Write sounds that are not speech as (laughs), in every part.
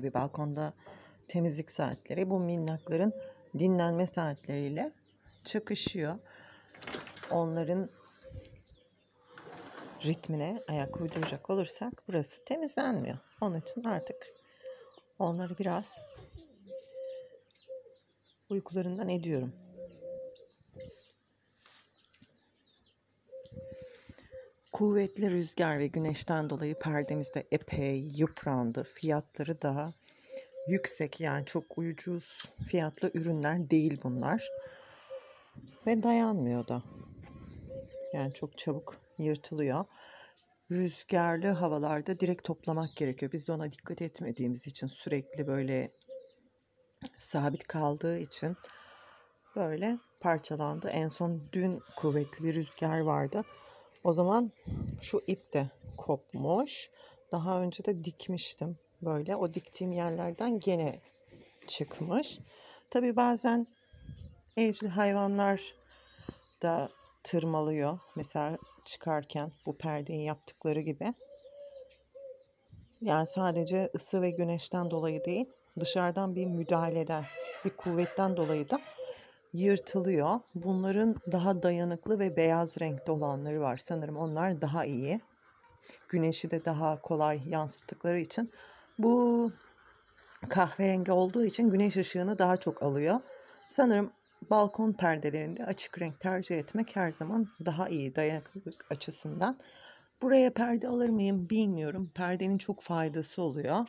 tabii balkonda temizlik saatleri bu minnakların dinlenme saatleriyle çakışıyor. Onların ritmine ayak uyduracak olursak burası temizlenmiyor. Onun için artık onları biraz uykularından ediyorum. Kuvvetli rüzgar ve güneşten dolayı perdemizde epey yıprandı. Fiyatları daha yüksek yani çok ucuz fiyatlı ürünler değil bunlar. Ve dayanmıyor da. Yani çok çabuk yırtılıyor. Rüzgarlı havalarda direkt toplamak gerekiyor. Biz de ona dikkat etmediğimiz için sürekli böyle sabit kaldığı için böyle parçalandı. En son dün kuvvetli bir rüzgar vardı. O zaman şu ip de kopmuş. Daha önce de dikmiştim böyle. O diktiğim yerlerden gene çıkmış. Tabii bazen evcil hayvanlar da tırmalıyor. Mesela çıkarken bu perdeyi yaptıkları gibi. Yani sadece ısı ve güneşten dolayı değil, dışarıdan bir müdahaleden, bir kuvvetten dolayı da yırtılıyor. Bunların daha dayanıklı ve beyaz renkte olanları var. Sanırım onlar daha iyi. Güneşi de daha kolay yansıttıkları için. Bu kahverengi olduğu için güneş ışığını daha çok alıyor. Sanırım balkon perdelerinde açık renk tercih etmek her zaman daha iyi dayanıklılık açısından. Buraya perde alır mıyım bilmiyorum. Perdenin çok faydası oluyor.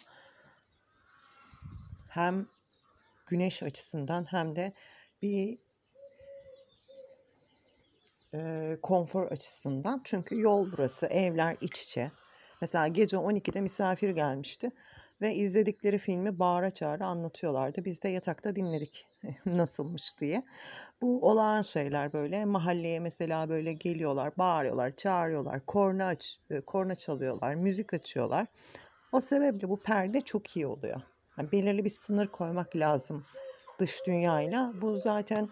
Hem güneş açısından hem de bir e, konfor açısından. Çünkü yol burası, evler iç içe. Mesela gece 12'de misafir gelmişti ve izledikleri filmi bağıra çağıra anlatıyorlardı. Biz de yatakta dinledik (laughs) nasılmış diye. Bu olağan şeyler böyle mahalleye mesela böyle geliyorlar, bağırıyorlar, çağırıyorlar, korna aç, e, korna çalıyorlar, müzik açıyorlar. O sebeple bu perde çok iyi oluyor. Yani belirli bir sınır koymak lazım dış dünyayla. Bu zaten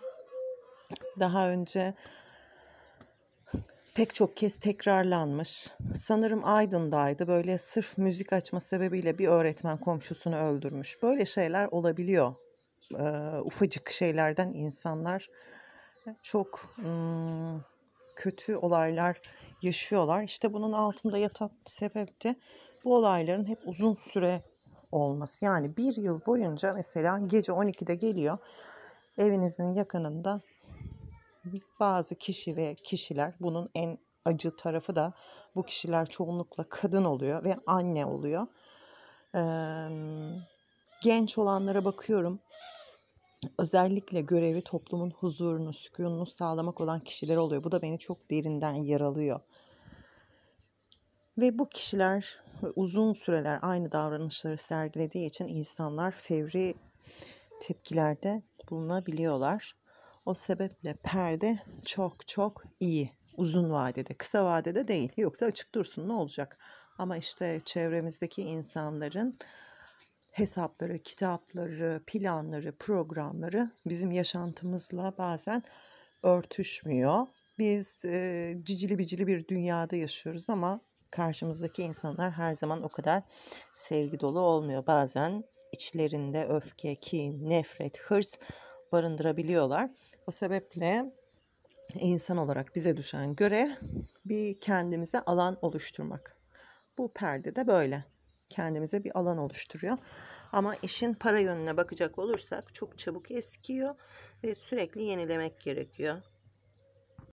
daha önce pek çok kez tekrarlanmış. Sanırım Aydın'daydı. Böyle sırf müzik açma sebebiyle bir öğretmen komşusunu öldürmüş. Böyle şeyler olabiliyor. Ee, ufacık şeylerden insanlar çok hmm, kötü olaylar yaşıyorlar. İşte bunun altında yatan sebep de bu olayların hep uzun süre olması. Yani bir yıl boyunca mesela gece 12'de geliyor evinizin yakınında bazı kişi ve kişiler bunun en acı tarafı da bu kişiler çoğunlukla kadın oluyor ve anne oluyor. Ee, genç olanlara bakıyorum. Özellikle görevi toplumun huzurunu, sükununu sağlamak olan kişiler oluyor. Bu da beni çok derinden yaralıyor. Ve bu kişiler uzun süreler aynı davranışları sergilediği için insanlar fevri tepkilerde bulunabiliyorlar. O sebeple perde çok çok iyi. Uzun vadede, kısa vadede değil. Yoksa açık dursun ne olacak? Ama işte çevremizdeki insanların hesapları, kitapları, planları, programları bizim yaşantımızla bazen örtüşmüyor. Biz e, cicili bicili bir dünyada yaşıyoruz ama karşımızdaki insanlar her zaman o kadar sevgi dolu olmuyor. Bazen içlerinde öfke, kin, nefret, hırs barındırabiliyorlar. O sebeple insan olarak bize düşen görev bir kendimize alan oluşturmak. Bu perde de böyle. Kendimize bir alan oluşturuyor. Ama işin para yönüne bakacak olursak çok çabuk eskiyor ve sürekli yenilemek gerekiyor.